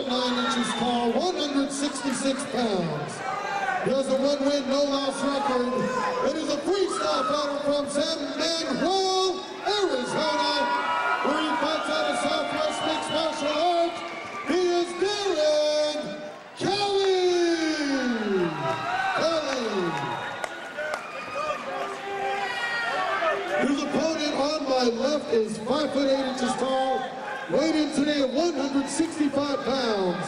foot nine inches tall, 166 pounds. He has a one-win, no-loss record. It is a freestyle fighter from San Manuel, Arizona, where he fights out of Southwest Mixed Martial Arts. He is Darren Kelly. Kelly. His opponent on my left is 5 foot 8 inches tall, weighed in today at 165 pounds.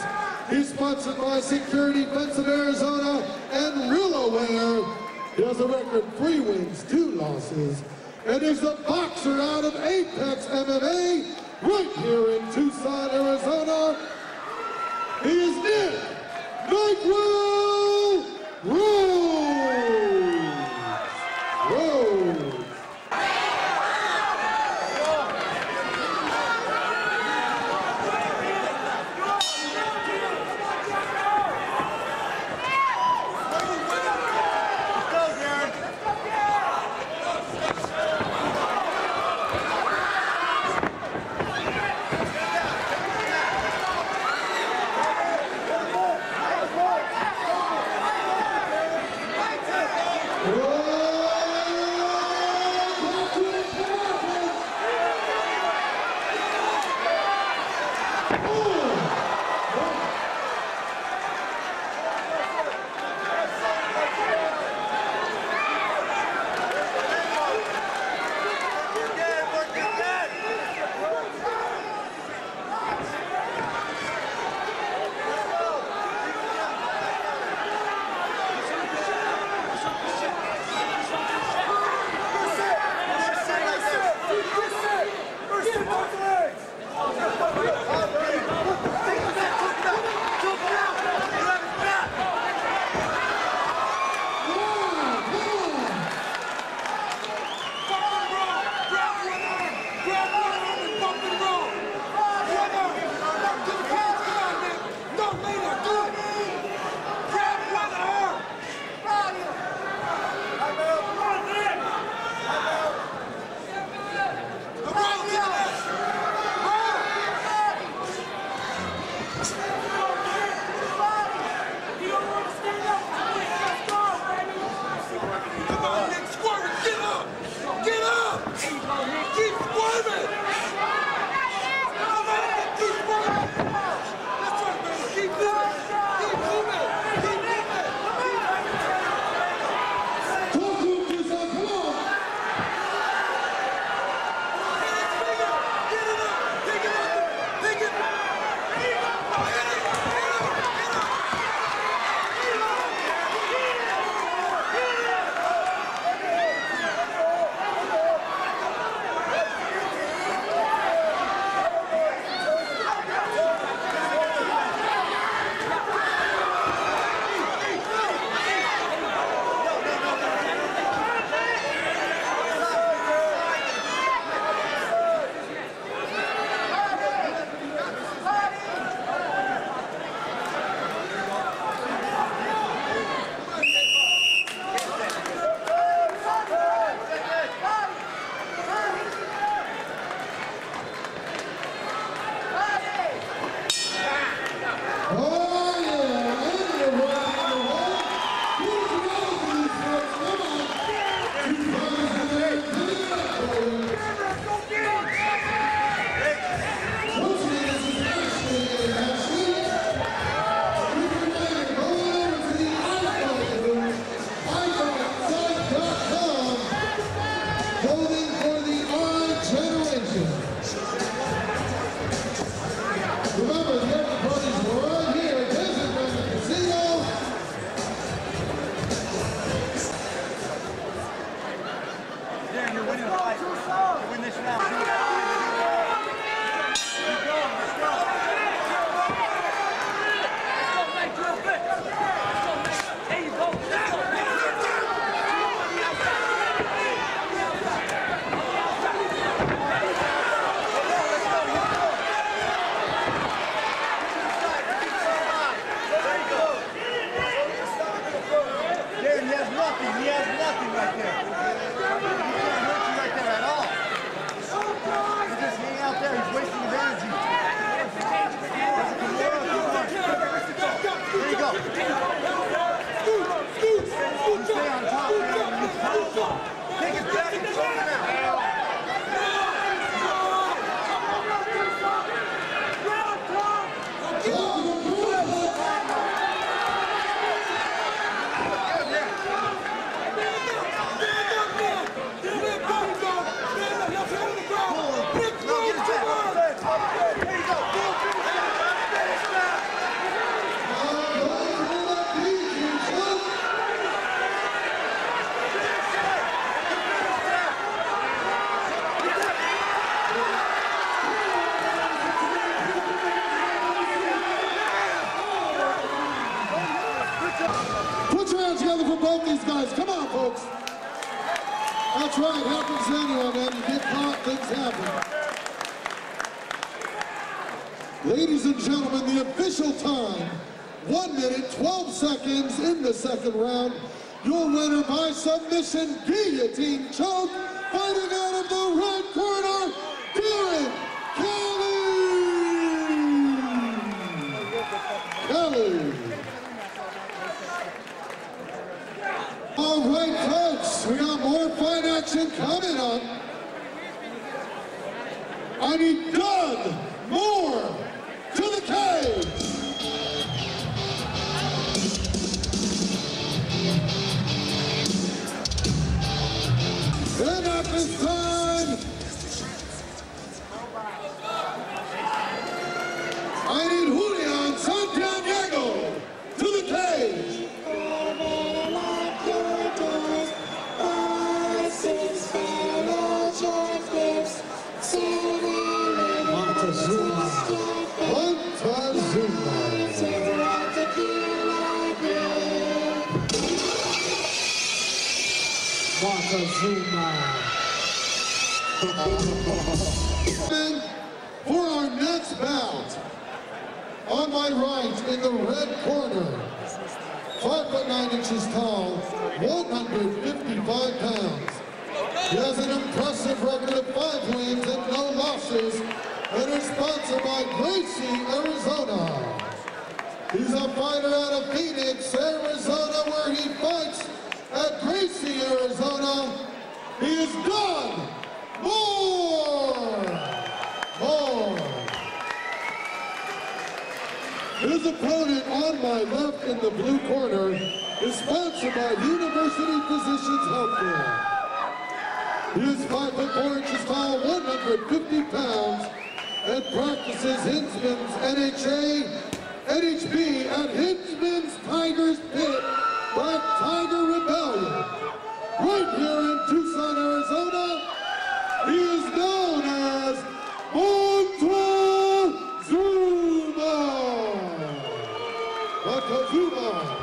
He's sponsored by Security Fence of Arizona and RealAware. He has a record three wins, two losses, and is a boxer out of Apex MMA right here in Tucson, Arizona. He is Nick Nyquil anyone, man. You get caught, things happen. Ladies and gentlemen, the official time, 1 minute, 12 seconds in the second round. Your winner by submission, guillotine choke, fighting out of the red corner, Darren Kelly! Kelly! All right, folks, we got more fight action coming I need Doug Moore to the cage. And at this time, For our next bout, on my right in the red corner, five foot nine inches tall, 155 pounds. He has an impressive record of five wins and no losses, and is sponsored by Gracie, Arizona. He's a fighter out of Phoenix, Arizona, where he fights at Gracie, Arizona. Is Doug Moore. Moore. His opponent on my left in the blue corner is sponsored by University Physicians Healthcare. He is 5 foot 4 inches tall, 150 pounds, and practices Hinsman's NHA, NHB at Hinsman's Tigers Pit, Tiger Rebellion. Right here in Tucson, Arizona, he is known as Montezuma. Montezuma.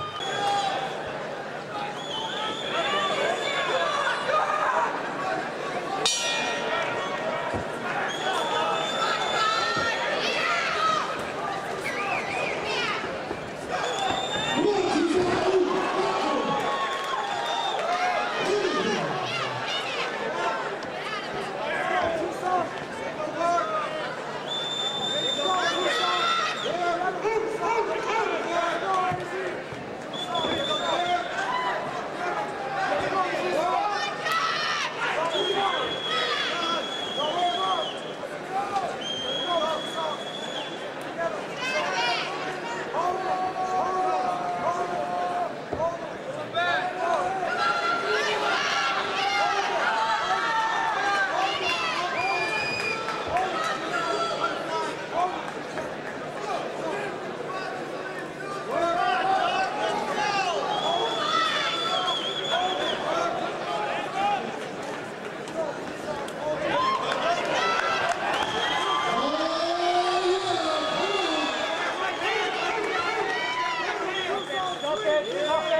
Right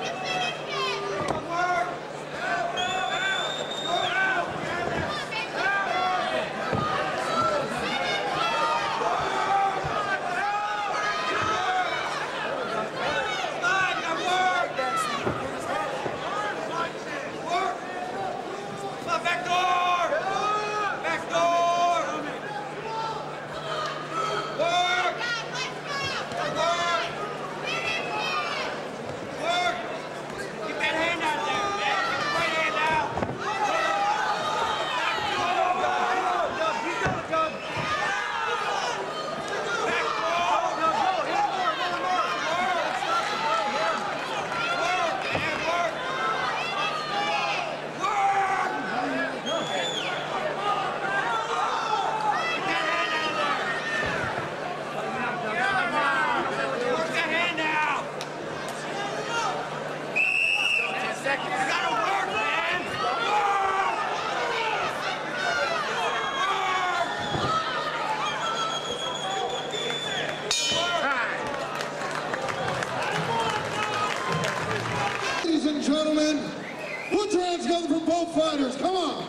Thank you. time. Put your hands together for both fighters. Come on.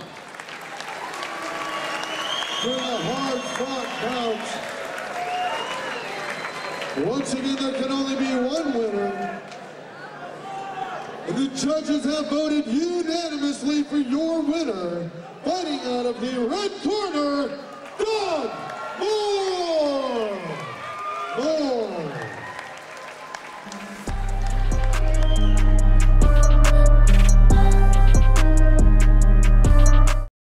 For the hard-fought bout. Once again, there can only be one winner. And the judges have voted unanimously for your winner, fighting out of the red corner.